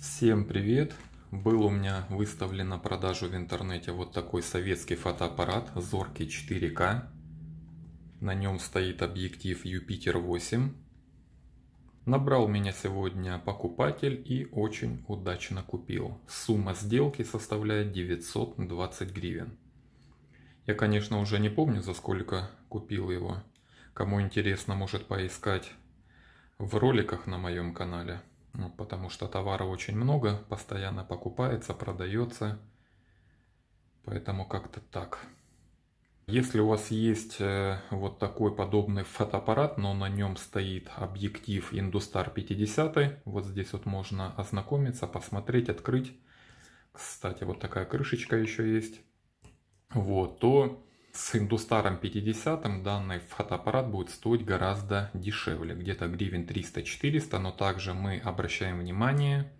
Всем привет! Был у меня выставлен на продажу в интернете вот такой советский фотоаппарат Зоркий 4К. На нем стоит объектив Юпитер 8. Набрал меня сегодня покупатель и очень удачно купил. Сумма сделки составляет 920 гривен. Я, конечно, уже не помню, за сколько купил его. Кому интересно, может поискать в роликах на моем канале. Потому что товара очень много, постоянно покупается, продается. Поэтому как-то так. Если у вас есть э, вот такой подобный фотоаппарат, но на нем стоит объектив Industar 50, вот здесь вот можно ознакомиться, посмотреть, открыть. Кстати, вот такая крышечка еще есть. Вот, то с Индустаром 50 данный фотоаппарат будет стоить гораздо дешевле, где-то гривен 300-400, но также мы обращаем внимание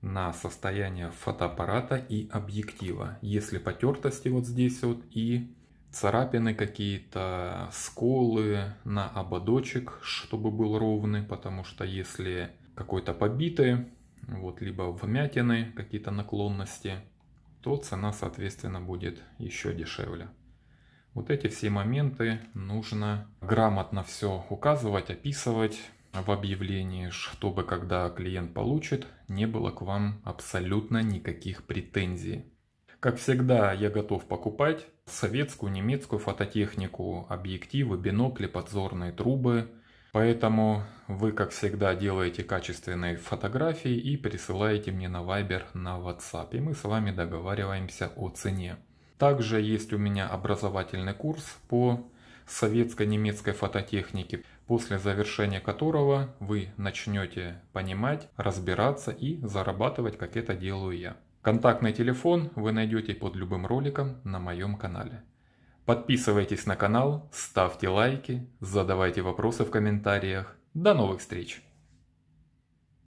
на состояние фотоаппарата и объектива. Если потертости вот здесь вот и царапины какие-то, сколы на ободочек, чтобы был ровный, потому что если какой-то побитый, вот либо вмятины, какие-то наклонности, то цена соответственно будет еще дешевле. Вот эти все моменты нужно грамотно все указывать, описывать в объявлении, чтобы когда клиент получит, не было к вам абсолютно никаких претензий. Как всегда, я готов покупать советскую, немецкую фототехнику, объективы, бинокли, подзорные трубы. Поэтому вы, как всегда, делаете качественные фотографии и присылаете мне на Viber, на WhatsApp. И мы с вами договариваемся о цене. Также есть у меня образовательный курс по советско-немецкой фототехнике, после завершения которого вы начнете понимать, разбираться и зарабатывать, как это делаю я. Контактный телефон вы найдете под любым роликом на моем канале. Подписывайтесь на канал, ставьте лайки, задавайте вопросы в комментариях. До новых встреч!